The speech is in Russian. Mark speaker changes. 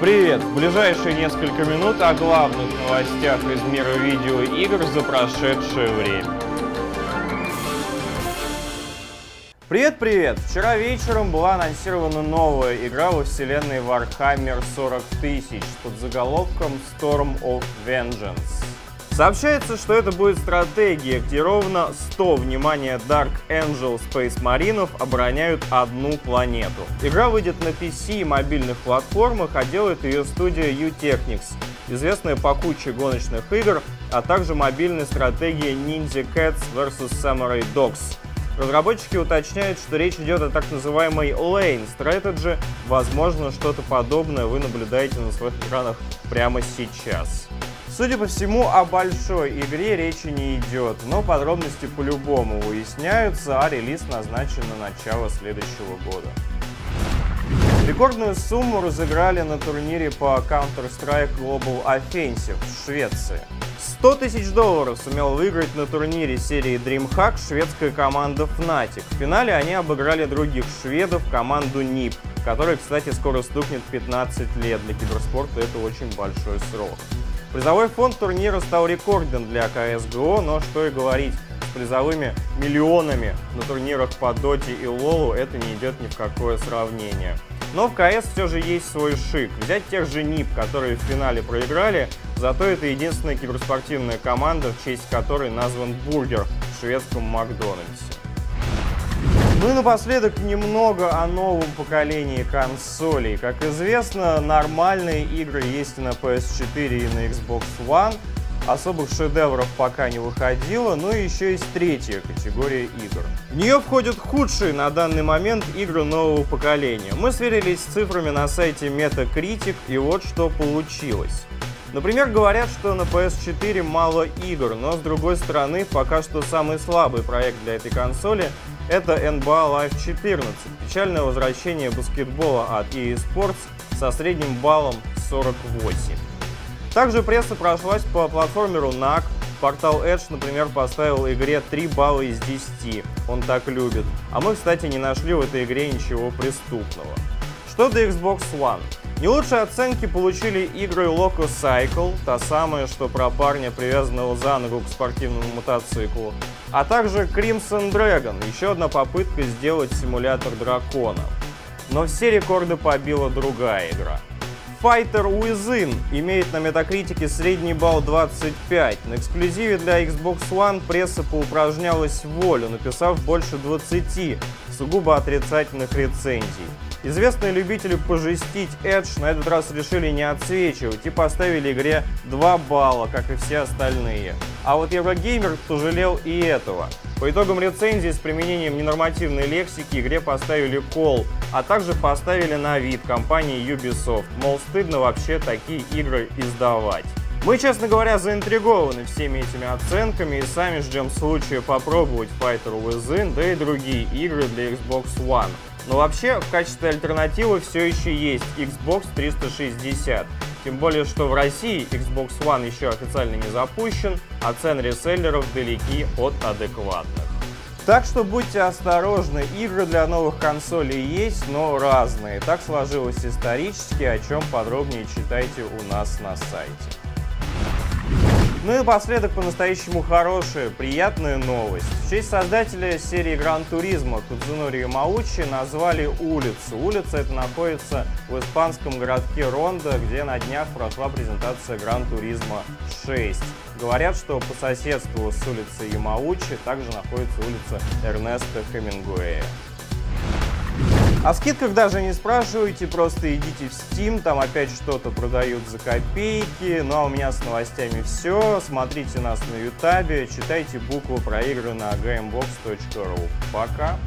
Speaker 1: Привет! В ближайшие несколько минут о главных новостях из мира видеоигр за прошедшее время. Привет-привет! Вчера вечером была анонсирована новая игра во вселенной Warhammer 40 тысяч под заголовком Storm of Vengeance. Сообщается, что это будет стратегия, где ровно 100, внимания Dark Angel Space Маринов обороняют одну планету. Игра выйдет на PC и мобильных платформах, а делает ее студия U-Technics, известная по куче гоночных игр, а также мобильной стратегии Ninja Cats vs Samurai Dogs. Разработчики уточняют, что речь идет о так называемой Lane Strategy. Возможно, что-то подобное вы наблюдаете на своих экранах прямо сейчас. Судя по всему, о большой игре речи не идет, но подробности по-любому выясняются, а релиз назначен на начало следующего года. Рекордную сумму разыграли на турнире по Counter-Strike Global Offensive в Швеции. 100 тысяч долларов сумел выиграть на турнире серии DreamHack шведская команда Fnatic. В финале они обыграли других шведов, команду NIP, которой, кстати, скоро стукнет 15 лет. Для киберспорта это очень большой срок. Призовой фонд турнира стал рекорден для CSGO, но что и говорить, с призовыми миллионами на турнирах по Доте и Лолу это не идет ни в какое сравнение. Но в КС все же есть свой шик. Взять тех же НИП, которые в финале проиграли, зато это единственная киберспортивная команда, в честь которой назван бургер в шведском Макдональдсе. Ну и напоследок немного о новом поколении консолей. Как известно, нормальные игры есть и на PS4, и на Xbox One. Особых шедевров пока не выходило, но еще есть третья категория игр. В нее входят худшие на данный момент игры нового поколения. Мы сверились с цифрами на сайте Metacritic, и вот что получилось. Например, говорят, что на PS4 мало игр, но с другой стороны, пока что самый слабый проект для этой консоли это NBA Live 14, печальное возвращение баскетбола от EA Sports со средним баллом 48. Также пресса прошлась по платформеру NAC. Портал Edge, например, поставил игре 3 балла из 10. Он так любит. А мы, кстати, не нашли в этой игре ничего преступного. Что до Xbox One? Не лучшие оценки получили игры Loco Cycle, та самая, что про парня, привязанного за ногу к спортивному мотоциклу, а также Crimson Dragon, еще одна попытка сделать симулятор дракона. Но все рекорды побила другая игра. Fighter Within имеет на метакритике средний балл 25. На эксклюзиве для Xbox One пресса поупражнялась в волю, написав больше 20 сугубо отрицательных рецензий. Известные любители пожестить Edge на этот раз решили не отсвечивать и поставили игре 2 балла, как и все остальные. А вот Еврогеймер пожалел и этого. По итогам рецензии с применением ненормативной лексики игре поставили кол, а также поставили на вид компании Ubisoft, мол, стыдно вообще такие игры издавать. Мы, честно говоря, заинтригованы всеми этими оценками и сами ждем случая попробовать Fighter Within, да и другие игры для Xbox One. Но вообще, в качестве альтернативы все еще есть Xbox 360. Тем более, что в России Xbox One еще официально не запущен, а цены реселлеров далеки от адекватных. Так что будьте осторожны, игры для новых консолей есть, но разные. Так сложилось исторически, о чем подробнее читайте у нас на сайте. Ну и напоследок по-настоящему хорошая, приятная новость. В честь создателя серии Гран Туризма Кудзунори Ямаучи назвали улицу. Улица эта находится в испанском городке Ронда, где на днях прошла презентация Гран Туризма 6. Говорят, что по соседству с улицей Ямаучи также находится улица Эрнеста Хемингуэя. О скидках даже не спрашивайте, просто идите в Steam, там опять что-то продают за копейки. Ну а у меня с новостями все. Смотрите нас на Ютабе, читайте буквы про игры на gamebox.ru. Пока!